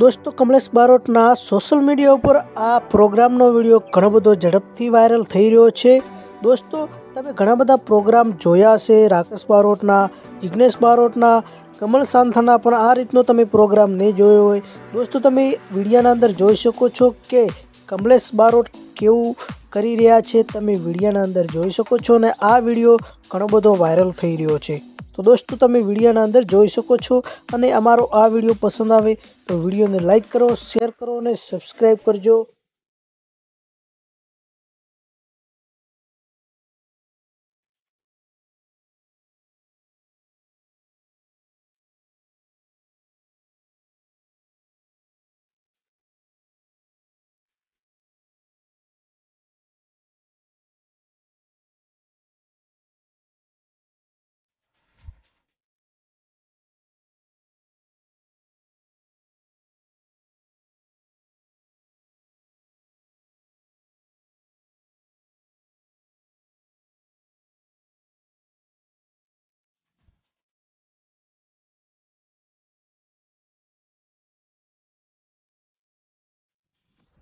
દોસ્તો, Kamlesh બારોટના social media ઉપર આ પ્રોગ્રામનો વીડિયો ઘણો બધો ઝડપથી વાયરલ થઈ રહ્યો છે. દોસ્તો, તમે ઘણા બધા પ્રોગ્રામ જોયા છે રાકેશ બારોટના જિજ્ઞેશ બારોટના, કમલ સાંથાના પણ આ રીતનો તમે પ્રોગ્રામ નહીં જોયો હોય. દોસ્તો, તમે વિડીયાના અંદર જોઈ શકો છો કે કમલેશ બારોટ કેવું કરી રહ્યા છે. તમે વિડીયાના અંદર જોઈ શકો છો અને આ વીડિયો ઘણો બધો વાયરલ થઈ રહ્યો છે. તો દોસ્તો, તમે વિડીયોના અંદર જોઈ શકો છો અને અમારો આ વીડિયો પસંદ આવે તો વિડીયોને લાઇક કરો, શેર કરો અને સબસ્ક્રાઈબ કરજો.